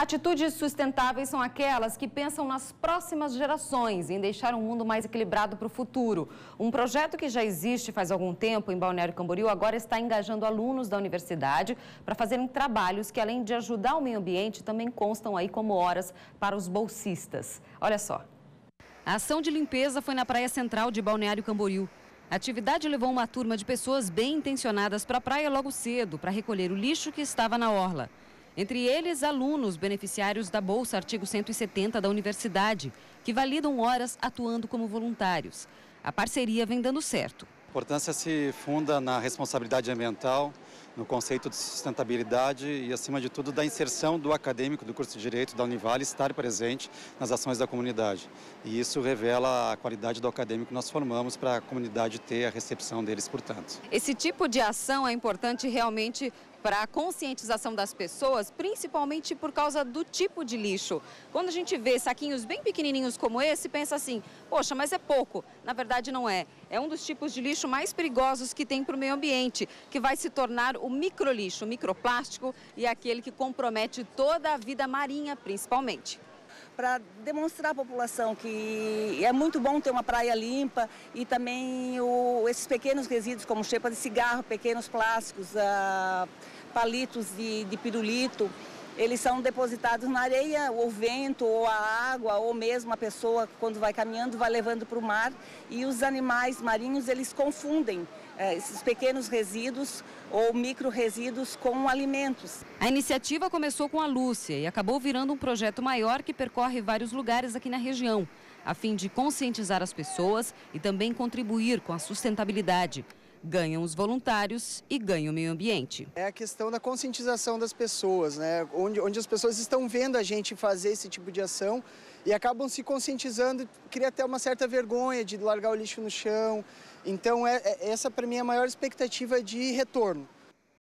Atitudes sustentáveis são aquelas que pensam nas próximas gerações, em deixar um mundo mais equilibrado para o futuro. Um projeto que já existe faz algum tempo em Balneário Camboriú agora está engajando alunos da universidade para fazerem trabalhos que, além de ajudar o meio ambiente, também constam aí como horas para os bolsistas. Olha só. A ação de limpeza foi na praia central de Balneário Camboriú. A atividade levou uma turma de pessoas bem intencionadas para a praia logo cedo para recolher o lixo que estava na orla. Entre eles, alunos beneficiários da Bolsa Artigo 170 da universidade, que validam horas atuando como voluntários. A parceria vem dando certo. A importância se funda na responsabilidade ambiental, no conceito de sustentabilidade e, acima de tudo, da inserção do acadêmico do curso de Direito da Univale estar presente nas ações da comunidade. E isso revela a qualidade do acadêmico que nós formamos para a comunidade ter a recepção deles, portanto. Esse tipo de ação é importante realmente para a conscientização das pessoas, principalmente por causa do tipo de lixo. Quando a gente vê saquinhos bem pequenininhos como esse, pensa assim, poxa, mas é pouco. Na verdade, não é. É um dos tipos de lixo mais perigosos que tem para o meio ambiente, que vai se tornar o microlixo, o microplástico e aquele que compromete toda a vida marinha, principalmente para demonstrar à população que é muito bom ter uma praia limpa e também o, esses pequenos resíduos como chepa de cigarro, pequenos plásticos, ah, palitos de, de pirulito, eles são depositados na areia, ou vento, ou a água, ou mesmo a pessoa, quando vai caminhando, vai levando para o mar. E os animais marinhos, eles confundem é, esses pequenos resíduos ou micro-resíduos com alimentos. A iniciativa começou com a Lúcia e acabou virando um projeto maior que percorre vários lugares aqui na região, a fim de conscientizar as pessoas e também contribuir com a sustentabilidade ganham os voluntários e ganha o meio ambiente. É a questão da conscientização das pessoas, né? onde, onde as pessoas estão vendo a gente fazer esse tipo de ação e acabam se conscientizando, cria até uma certa vergonha de largar o lixo no chão. Então, é, é essa para mim é a maior expectativa de retorno.